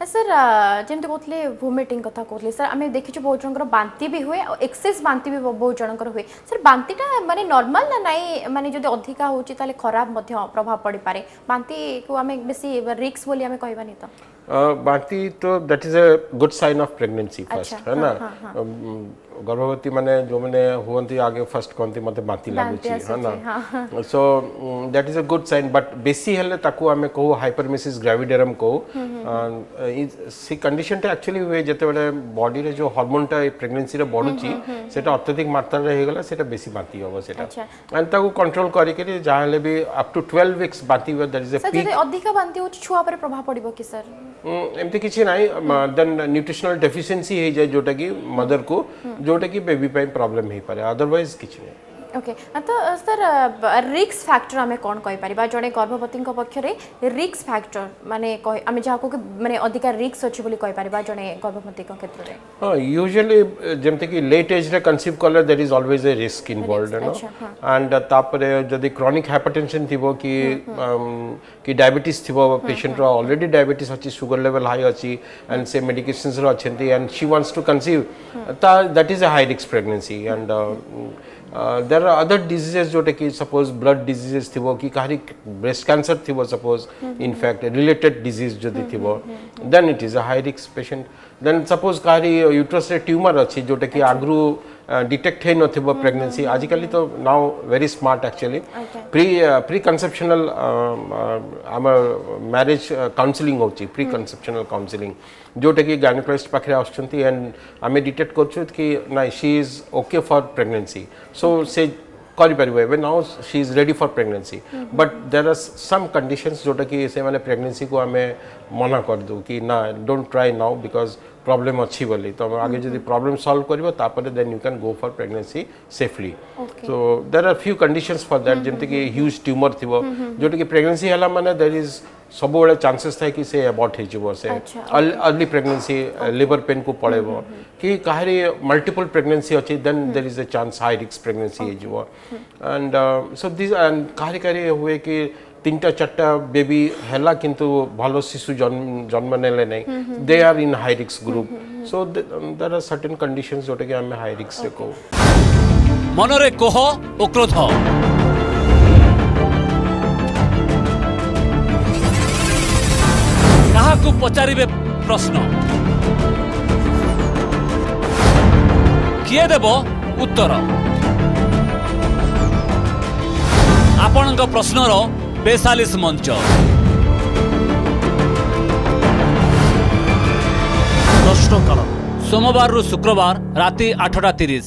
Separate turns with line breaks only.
Sir ଯେମିତି କହୁଥିଲେ ଭୋମିଟିଂ କଥା କହୁଥିଲେ। ସାର୍ ଆମେ ଦେଖିଛୁ ବହୁତ ଜଣଙ୍କର ବାନ୍ତି ବି ହୁଏ ଆଉ ଏକ୍ସେସ୍ ବାନ୍ତି ବି ବହୁତ ଜଣଙ୍କର ହୁଏ। ସାର୍ ବାନ୍ତିଟା ମାନେ ନର୍ମାଲ ନା ନାଇଁ? ମାନେ ଯଦି ଅଧିକା ହେଉଛି ତାହେଲେ ଖରାପ ମଧ୍ୟ ପ୍ରଭାବ ପଡ଼ିପାରେ। ବାନ୍ତିକୁ ଆମେ ବେଶୀ ରିକ୍ସ ବୋଲି ଆମେ କହିବାନି
बांटती तो that is a good sign of pregnancy
first
है ना?
हाँ, हाँ,
हाँ। गर्भवती माने जो मैंने हुवंती आगे फ़र्स्ट कोनती मते बांति
लागो
छी है ना? So that is a good sign but बेसी हेले ताकु हमें को हाइपरमेसिस ग्रेविडरम को इज़ सी कंडीशन टे एक्चुअली वे जते बेले बॉडी रे जो हार्मोन टा प्रेगनेंसी रे हम्म, बढ़ु छी हम्म, हम्म, सेटा अत्यधिक मात्रा रे हेगला सेटा बेसी बांती होबो सेटा।
अच्छा।
एंड ताकु कंट्रोल करी के जाहले भी अप टू 12 वीक्स बांती वे दैट इज़ अ पीक
अधिक बांती हो छुआ पर प्रभाव पड़िबो कि सर?
ଏମିତି କିଛି ନାହିଁ ଦେନ୍ ନ୍ୟୁଟ୍ରିସନାଲ ଡେଫିସିଏନ୍ସି ହେଇଯାଏ ଯୋଉଟା କି ମଦରକୁ ଯୋଉଟା କି ବେବି ପାଇଁ ପ୍ରୋବ୍ଲେମ ହେଇପାରେ ଅଦରୱାଇଜ କିଛି ନାହିଁ
ओके तो सर रिक्स फैक्टर आम कौन कहीपर जड़े गर्भवती पक्ष में रिक्स फैक्टर मानते जहाँ कहू मानते अधिक रिक्स अच्छी कहीपर जड़े
गर्भवती क्षेत्र में हाँ यूजुअली जमीक लेट एज्रे कनसीव कले there is always a
risk involved
and जब क्रोनिक हाइपरटेनसन थी कि हम्म, हम्म। कि डायबिटीज़ थी पेसेंट अलरेडी डायबिटीज़ अच्छी सुगर लेवल हाई अच्छी एंड से मेडिकेसन अच्छा and she wants to conceive that is a high रिक्स pregnancy and there are other diseases जोटा कि सपोज़ ब्लड डिजीजेस थी कि कह ब्रेस्ट कैंसर थी suppose in fact related disease जो थी then it is a high risk patient then suppose Kahar uterus tumour अच्छी जोटा कि अच्छा। आगु डिटेक्ट हो नथिबो प्रेगनेंसी आजिकल तो now very smart actually pre pre conceptional आम म्यारेज काउनसलींग होची प्री कनसेप्शनल काउनसलींग जोटा कि गायनोकोलॉजिस्ट पाखे एंड आमे डिटेक्ट कर कि ना she is okay for pregnancy so से କରିପାରିବ ଏବେ now she is ready for pregnancy but there are some conditions ଯେଉଁଟାକି ସେମାନେ ପ୍ରେଗନେନ୍ସିକୁ ଆମେ ମନା କରିଦେଉ କି ନା don't try now because problem ଅଛି ବୋଲି ତ ଆଗେ ଯଦି ପ୍ରୋବ୍ଲେମ୍ ସଲ୍ଭ କରିବ ତାପରେ then you can go for pregnancy safely so there are few conditions for that ଯେମିତିକି ହ୍ୟୁଜ୍ ଟ୍ୟୁମର୍ ଥିବ ଯେଉଁଟାକି ପ୍ରେଗନେନ୍ସି ହେଲା ମାନେ ଦେର୍ ଇଜ୍ ସବୁବେଳେ ଚାନ୍ସେସ୍ ଥାଏ କି ସେ ଏବର୍ଟ ହେଇଯିବ ସେ
ଆଚ୍ଛା,
अर्ली प्रेगनेंसी लिवर पेन को पड़ेब कि कहारी मल्टीपल प्रेगनेंसी अच्छी then there is a chance high risk pregnancy हो एंड सो दिस एंड कहारी कहारी हुए कि तीन टा चार्टा बेबी हैला किंतु भलो शिशु जन्म जन्म नेले नहीं they are in high risk group so there are certain conditions जोटा कि आम हाई रिस्क रे कहू
ମନରେ କୋହ ଓ କ୍ରୋଧ ପଚାରିବେ ପ୍ରଶ୍ନ କିଏ ଦେବ ଉତ୍ତର ଆପଣଙ୍କ ପ୍ରଶ୍ନର ବେସାଲିସ ମଞ୍ଚ।
ପ୍ରଶ୍ନକାଳ।
ସୋମବାରରୁ ଶୁକ୍ରବାର ରାତି ଆଠଟା ତିରିଶ।